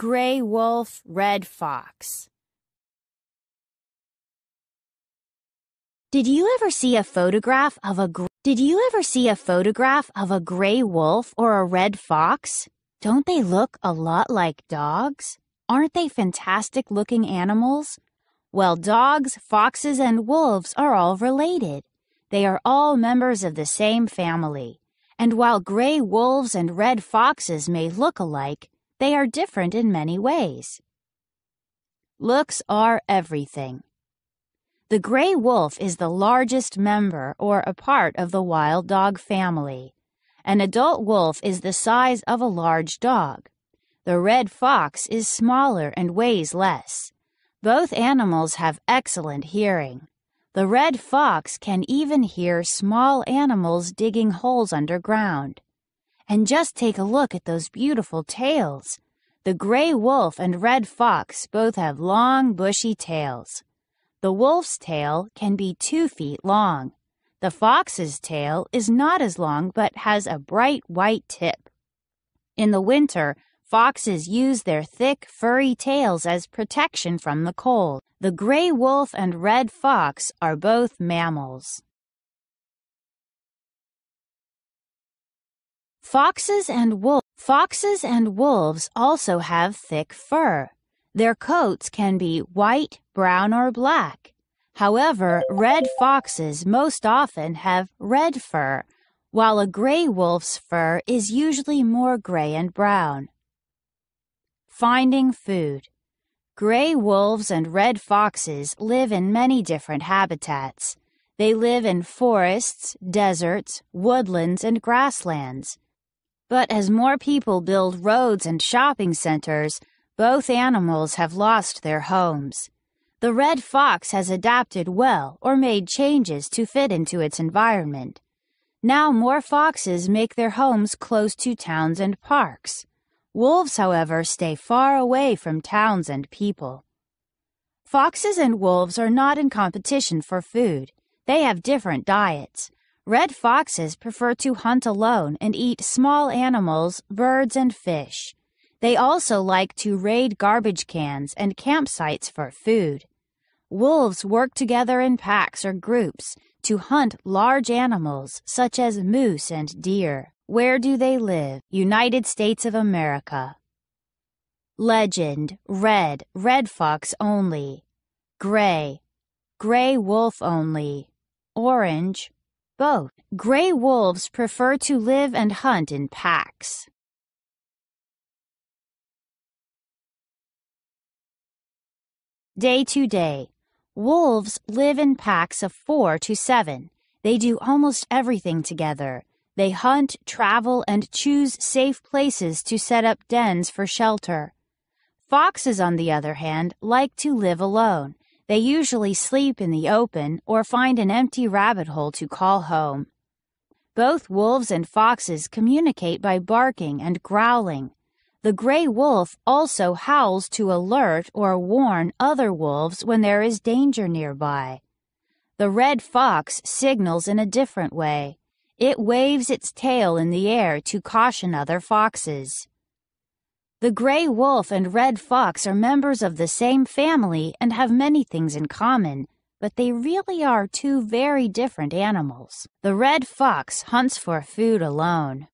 Gray wolf, red fox. Did you ever see a photograph of a Did you ever see a photograph of a gray wolf or a red fox? Don't they look a lot like dogs? Aren't they fantastic looking animals? Well, dogs, foxes, and wolves are all related. They are all members of the same family. And while gray wolves and red foxes may look alike, they are different in many ways. Looks are everything. The gray wolf is the largest member or a part of the wild dog family. An adult wolf is the size of a large dog. The red fox is smaller and weighs less. Both animals have excellent hearing. The red fox can even hear small animals digging holes underground. And just take a look at those beautiful tails. The gray wolf and red fox both have long, bushy tails. The wolf's tail can be two feet long. The fox's tail is not as long but has a bright white tip. In the winter, Foxes use their thick, furry tails as protection from the cold. The gray wolf and red fox are both mammals. Foxes and wolves Foxes and wolves also have thick fur. Their coats can be white, brown, or black. However, red foxes most often have red fur, while a gray wolf's fur is usually more gray and brown. Finding food. Gray wolves and red foxes live in many different habitats. They live in forests, deserts, woodlands, and grasslands. But as more people build roads and shopping centers, both animals have lost their homes. The red fox has adapted well or made changes to fit into its environment. Now more foxes make their homes close to towns and parks. Wolves, however, stay far away from towns and people. Foxes and wolves are not in competition for food. They have different diets. Red foxes prefer to hunt alone and eat small animals, birds, and fish. They also like to raid garbage cans and campsites for food. Wolves work together in packs or groups to hunt large animals such as moose and deer. Where do they live? United States of America. Legend, red, red fox only. Gray, gray wolf only. Orange, both. Gray wolves prefer to live and hunt in packs. Day to day. Wolves live in packs of four to seven. They do almost everything together. They hunt, travel, and choose safe places to set up dens for shelter. Foxes, on the other hand, like to live alone. They usually sleep in the open or find an empty rabbit hole to call home. Both wolves and foxes communicate by barking and growling. The gray wolf also howls to alert or warn other wolves when there is danger nearby. The red fox signals in a different way. It waves its tail in the air to caution other foxes. The gray wolf and red fox are members of the same family and have many things in common, but they really are two very different animals. The red fox hunts for food alone.